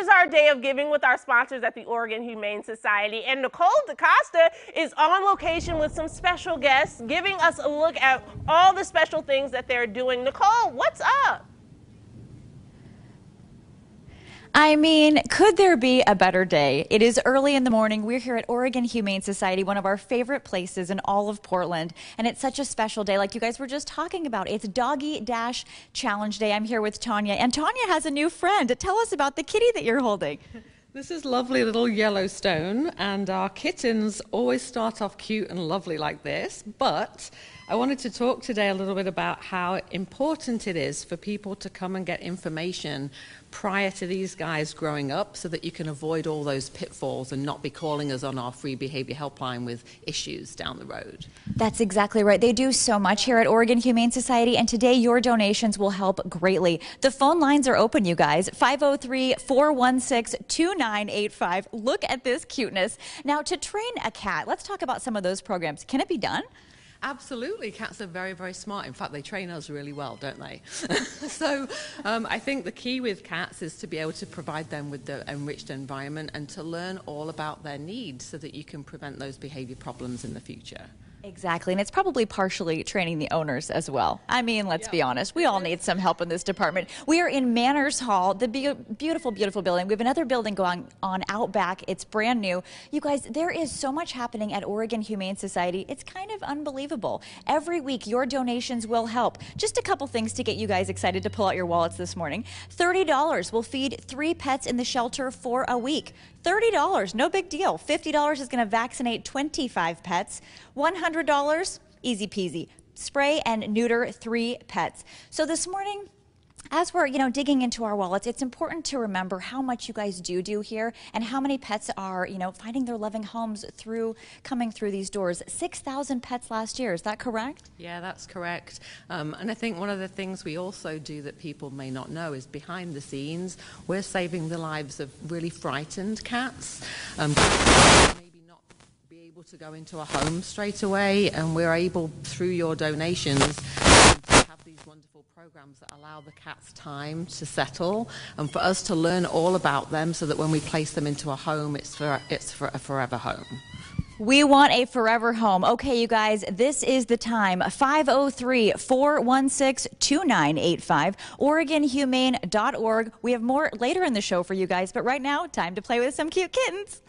is our day of giving with our sponsors at the Oregon Humane Society. And Nicole DeCosta is on location with some special guests, giving us a look at all the special things that they're doing. Nicole, what's up? I mean, could there be a better day? It is early in the morning. We're here at Oregon Humane Society, one of our favorite places in all of Portland. And it's such a special day, like you guys were just talking about. It's Doggie Dash Challenge Day. I'm here with Tanya, and Tanya has a new friend. Tell us about the kitty that you're holding. This is lovely little Yellowstone, and our kittens always start off cute and lovely like this. But I wanted to talk today a little bit about how important it is for people to come and get information prior to these guys growing up so that you can avoid all those pitfalls and not be calling us on our free behavior helpline with issues down the road. That's exactly right. They do so much here at Oregon Humane Society, and today your donations will help greatly. The phone lines are open, you guys 503 416 2985. Look at this cuteness. Now, to train a cat, let's talk about some of those programs. Can it be done? Absolutely. Cats are very, very smart. In fact, they train us really well, don't they? so um, I think the key with cats is to be able to provide them with the enriched environment and to learn all about their needs so that you can prevent those behavior problems in the future. Exactly, and it's probably partially training the owners as well. I mean, let's yeah. be honest, we all need some help in this department. We are in Manners Hall, the be beautiful, beautiful building. We have another building going on out back. It's brand new. You guys, there is so much happening at Oregon Humane Society. It's kind of unbelievable. Every week, your donations will help. Just a couple things to get you guys excited to pull out your wallets this morning. $30 will feed three pets in the shelter for a week. $30, no big deal. $50 is going to vaccinate 25 pets. 100 $100, easy peasy. Spray and neuter three pets. So this morning, as we're you know digging into our wallets it's important to remember how much you guys do do here and how many pets are you know finding their loving homes through coming through these doors. 6000 pets last year is that correct? Yeah that's correct. Um, and i think one of the things we also do that people may not know is behind the scenes we're saving the lives of really frightened cats. Um, maybe not be able to go into a home straight away, and we're able, through your donations, these wonderful programs that allow the cats time to settle and for us to learn all about them so that when we place them into a home, it's for, it's for a forever home. We want a forever home. Okay, you guys, this is the time 503 416 2985, OregonHumane.org. We have more later in the show for you guys, but right now, time to play with some cute kittens.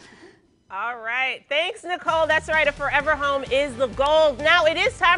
All right. Thanks, Nicole. That's right. A forever home is the goal. Now it is time